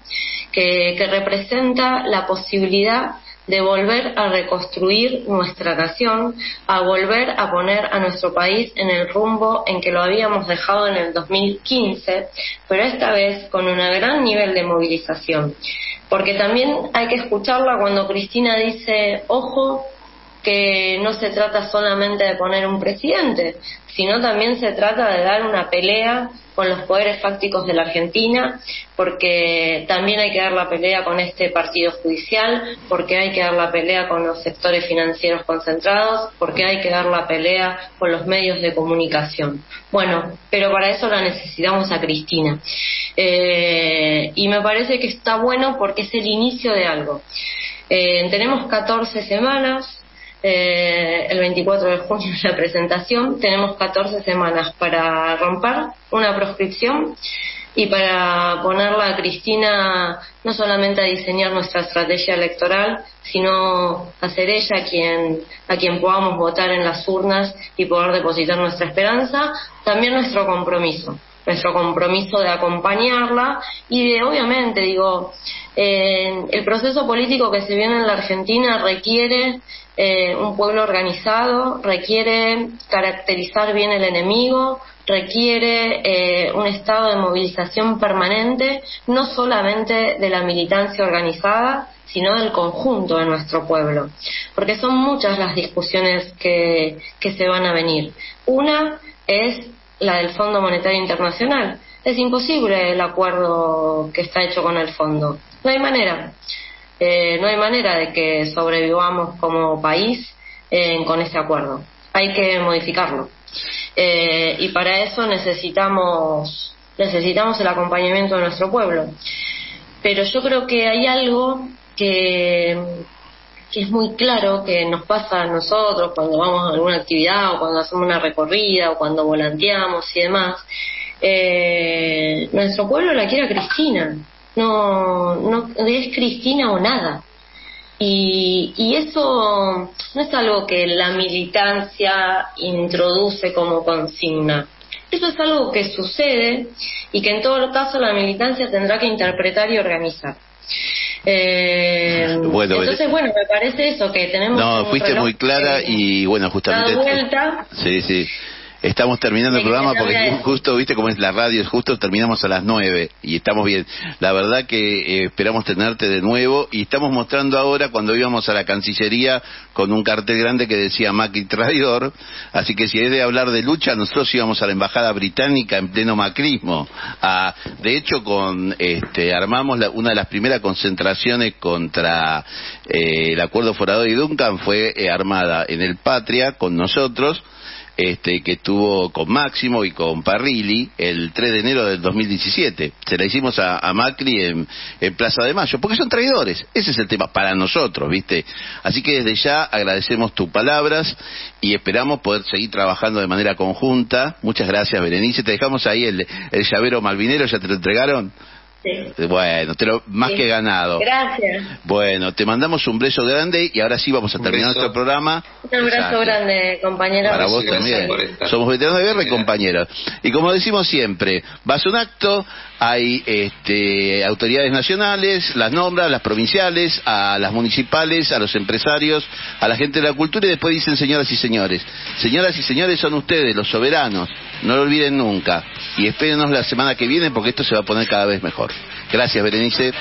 que, que representa la posibilidad de volver a reconstruir nuestra nación, a volver a poner a nuestro país en el rumbo en que lo habíamos dejado en el 2015, pero esta vez con un gran nivel de movilización. Porque también hay que escucharla cuando Cristina dice, ojo, que no se trata solamente de poner un presidente, sino también se trata de dar una pelea con los poderes fácticos de la Argentina, porque también hay que dar la pelea con este partido judicial, porque hay que dar la pelea con los sectores financieros concentrados, porque hay que dar la pelea con los medios de comunicación. Bueno, pero para eso la necesitamos a Cristina. Eh, y me parece que está bueno porque es el inicio de algo. Eh, tenemos 14 semanas, eh, el 24 de junio la presentación. Tenemos 14 semanas para romper una proscripción y para ponerla a Cristina no solamente a diseñar nuestra estrategia electoral, sino a ser ella quien, a quien podamos votar en las urnas y poder depositar nuestra esperanza, también nuestro compromiso nuestro compromiso de acompañarla y de, obviamente, digo, eh, el proceso político que se viene en la Argentina requiere eh, un pueblo organizado, requiere caracterizar bien el enemigo, requiere eh, un estado de movilización permanente, no solamente de la militancia organizada, sino del conjunto de nuestro pueblo, porque son muchas las discusiones que, que se van a venir. Una es la del Fondo Monetario Internacional. Es imposible el acuerdo que está hecho con el fondo. No hay manera. Eh, no hay manera de que sobrevivamos como país eh, con ese acuerdo. Hay que modificarlo. Eh, y para eso necesitamos, necesitamos el acompañamiento de nuestro pueblo. Pero yo creo que hay algo que, que es muy claro que nos pasa a nosotros cuando vamos a alguna actividad o cuando hacemos una recorrida o cuando volanteamos y demás. Eh, nuestro pueblo la quiere a Cristina, no, no es Cristina o nada. Y, y eso no es algo que la militancia introduce como consigna. Eso es algo que sucede y que en todo caso la militancia tendrá que interpretar y organizar. Eh, bueno, entonces, bueno, me parece eso, que tenemos... No, fuiste muy clara y bueno, justamente... Vuelta. Sí, sí. Estamos terminando el programa porque justo, viste cómo es la radio, justo terminamos a las nueve y estamos bien. La verdad que eh, esperamos tenerte de nuevo y estamos mostrando ahora cuando íbamos a la Cancillería con un cartel grande que decía Macri traidor, así que si es de hablar de lucha, nosotros íbamos a la Embajada Británica en pleno macrismo. A, de hecho, con este, armamos una de las primeras concentraciones contra eh, el acuerdo Forador y Duncan, fue eh, armada en el Patria con nosotros este, que estuvo con Máximo y con Parrilli el 3 de enero del 2017. Se la hicimos a, Macri en, Plaza de Mayo, porque son traidores. Ese es el tema para nosotros, ¿viste? Así que desde ya agradecemos tus palabras y esperamos poder seguir trabajando de manera conjunta. Muchas gracias, Berenice. Te dejamos ahí el, el llavero malvinero, ¿ya te lo entregaron? Bueno, te lo más que ganado. Gracias. Bueno, te mandamos un beso grande y ahora sí vamos a terminar nuestro programa. Un abrazo grande, compañera. Para vos también. Somos veteranos de guerra y compañeros. Y como decimos siempre, vas a un acto, hay este, autoridades nacionales, las nombras, las provinciales, a las municipales, a los empresarios, a la gente de la cultura y después dicen señoras y señores. Señoras y señores son ustedes, los soberanos. No lo olviden nunca. Y espérenos la semana que viene porque esto se va a poner cada vez mejor. Gracias, Berenice.